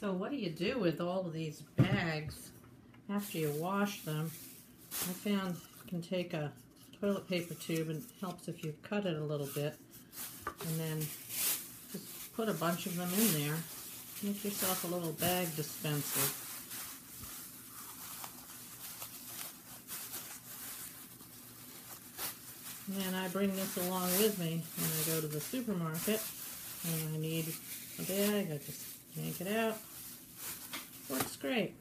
So what do you do with all of these bags after you wash them? I found you can take a toilet paper tube and it helps if you cut it a little bit and then just put a bunch of them in there. Make yourself a little bag dispenser. And I bring this along with me when I go to the supermarket and I need a bag, I just yank it out. Great.